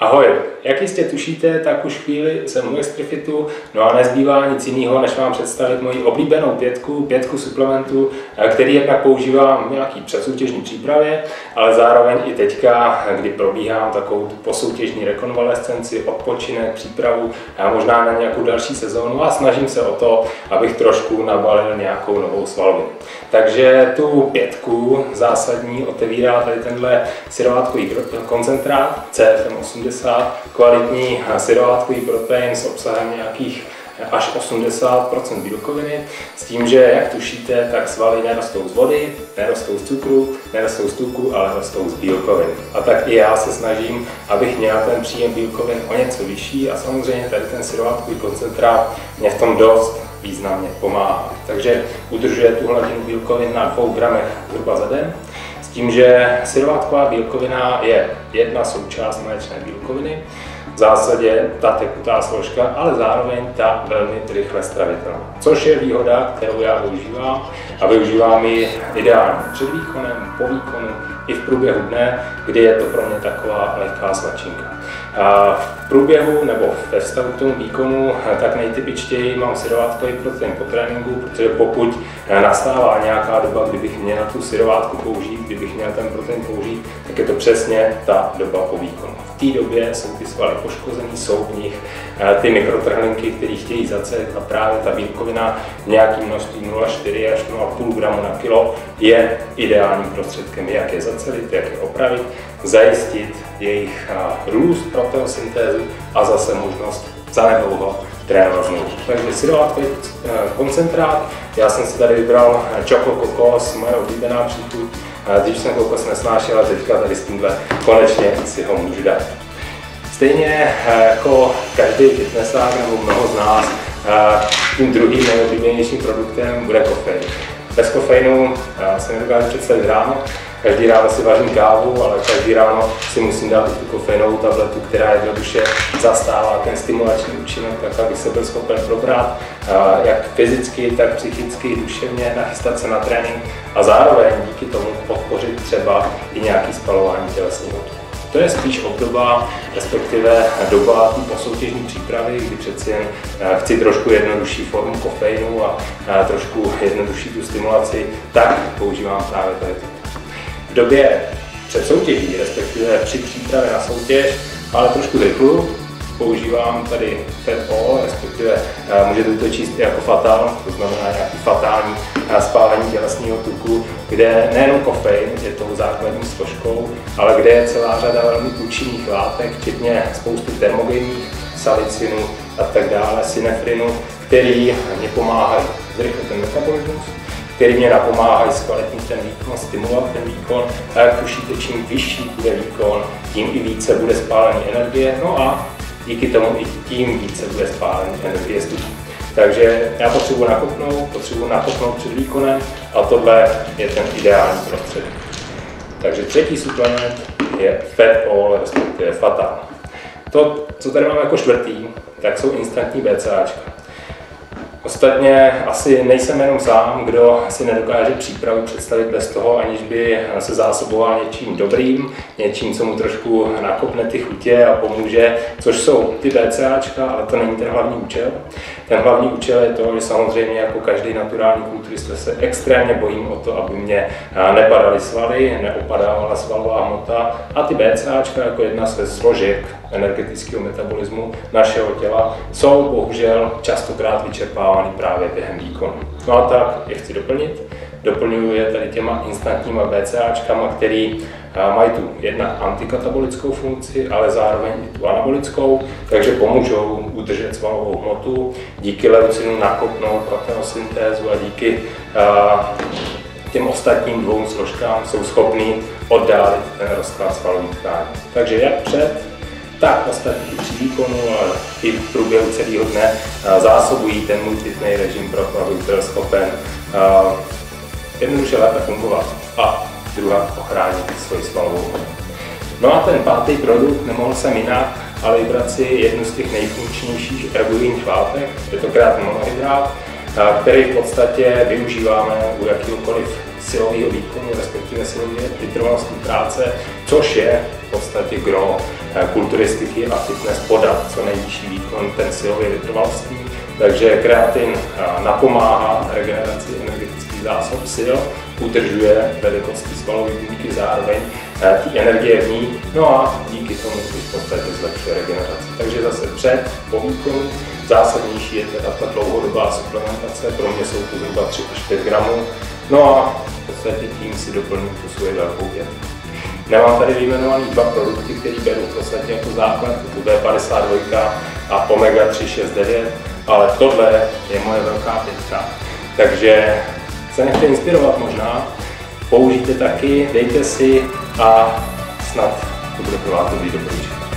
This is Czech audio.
Ahoj, jak jistě tušíte, tak už chvíli jsem u Extrifitu, no a nezbývá nic jiného, než vám představit moji oblíbenou pětku, pětku suplementů, eh, který jednak používám v nějaký předsoutěžní přípravě, ale zároveň i teďka, kdy probíhám takovou posoutěžní rekonvalescenci, odpočinek, přípravu, a možná na nějakou další sezónu a snažím se o to, abych trošku nabalil nějakou novou svalbu. Takže tu pětku zásadní otevírá tady tenhle syrovátkový koncentrát CFM8. 80 kvalitní eh, syrovátkový protein s obsahem nějakých eh, až 80 % bílkoviny, s tím, že jak tušíte, tak svaly nerostou z vody, nerostou z cukru, nerostou z tuku, ale rostou z bílkovin. A tak i já se snažím, abych měl ten příjem bílkovin o něco vyšší a samozřejmě tady ten syrovátkový koncentrát mě v tom dost významně pomáhá. Takže udržuje tu hladinu bílkovin na 2 gramech zhruba za den tím, že syrovátková bílkovina je jedna součást mléčné bílkoviny, v zásadě ta tekutá složka, ale zároveň ta velmi rychle stravitelná. Což je výhoda, kterou já využívám a využívám ji ideálně před výkonem, po výkonu, i v průběhu dne, kdy je to pro mě taková lehká svačinka. V průběhu nebo ve vztahu k tomu výkonu, tak nejtypičtěji mám syrovátkový protein po tréninku, protože pokud nastává nějaká doba, kdybych měl tu syrovátku použít, kdybych měl ten protein použít, tak je to přesně ta doba po výkonu. V té době jsou ty svaly poškozený, jsou v nich ty mikrotrhlinky, které chtějí zacet a právě ta bílkovina nějakým množství 0,4 až 0,5 gramu na kilo je ideálním prostředkem, jak je zacelit, jak je opravit, zajistit jejich růst, proteosyntézu a zase možnost zanedlouho trénovat znovu. Takže syrovátkový koncentrát, já jsem si tady vybral Choco Kokos, moje oblíbená příchuť, když jsem kokos nesnášel, teďka tady s tímhle konečně si ho můžu dát. Stejně jako každý fitnessák nebo mnoho z nás, tím druhým nejoblíbenějším produktem bude kofein. Bez kofeinu se nedokážu představit ráno, Každý ráno si vařím kávu, ale každý ráno si musím dát tu kofeinovou tabletu, která jednoduše zastává ten stimulační účinek, tak aby se byl schopen probrat, jak fyzicky, tak psychicky, duševně, nachystat se na trénink a zároveň díky tomu podpořit třeba i nějaký spalování tělesního tuku. To je spíš obdoba, respektive doba posoutěžní přípravy, kdy přeci jen chci trošku jednodušší formu kofeinu a trošku jednodušší tu stimulaci, tak používám právě tady době před soutěží, respektive při přípravě na soutěž, ale trošku zrychlu. Používám tady FETO, respektive eh, můžete to číst jako fatal, to znamená nějaký fatální eh, spálení tělesního tuku, kde nejenom kofein je tou základní složkou, ale kde je celá řada velmi účinných látek, včetně spousty termogenních, salicinu a tak dále, synefrinu, který mě pomáhají zrychlit ten metabolismus, který mě napomáhají zkvalitnit ten výkon, stimulovat ten výkon. A jak tušíte, čím vyšší bude výkon, tím i více bude spálení energie. No a díky tomu i tím více bude spálení energie z Takže já potřebuji nakopnout, potřebuji nakopnout před výkonem a tohle je ten ideální prostředek. Takže třetí suplement je Fat All, respektive FATA. To, co tady máme jako čtvrtý, tak jsou instantní BCAčka. Ostatně asi nejsem jenom sám, kdo si nedokáže přípravu představit bez toho, aniž by se zásoboval něčím dobrým, něčím, co mu trošku nakopne ty chutě a pomůže, což jsou ty BCAčka, ale to není ten hlavní účel. Ten hlavní účel je to, že samozřejmě jako každý naturální kulturista se extrémně bojím o to, aby mě nepadaly svaly, neopadávala svalová hmota a ty BCAčka jako jedna ze složek energetického metabolismu našeho těla jsou bohužel častokrát vyčerpávány právě během výkonu. No a tak je chci doplnit. Doplňuji je tady těma instantníma BCAčkama, který mají tu jednak antikatabolickou funkci, ale zároveň i tu anabolickou, takže pomůžou udržet svalovou hmotu, díky leucinu nakopnout proteosyntézu a díky těm ostatním dvou složkám jsou schopný oddálit ten rozklad svalových tkání. Takže jak před, tak ostatní při výkonu, ale i v průběhu celého dne zásobují ten můj pitný režim pro to, abych byl schopen jednoduše lépe fungovat a druhá ochránit svoji svalovou No a ten pátý produkt nemohl jsem jinak, ale vybrat si jednu z těch nejfunkčnějších ergogenních látek, je to krát monohydrát, který v podstatě využíváme u jakýkoliv silového výkonu, respektive silové vytrvalosti práce, což je v podstatě gro eh, kulturistiky a fitness podat co nejvyšší výkon ten silově vytrvalostní. Takže kreatin eh, napomáhá regeneraci energetických zásob sil, udržuje velikosti svalové buňky zároveň eh, ty energie v ní, no a díky tomu v podstatě zlepšuje regeneraci. Takže zase před, po výkonu, zásadnější je teda ta dlouhodobá suplementace, pro mě jsou to zhruba 3 až 5 gramů, no a v podstatě tím si doplním tu svoji velkou pětku. Nemám tady vyjmenovaný dva produkty, které beru v podstatě jako základ, to B52 a Omega 369, ale tohle je moje velká pětka. Takže se nechte inspirovat možná, použijte taky, dejte si a snad to bude pro vás dobrý doporučení.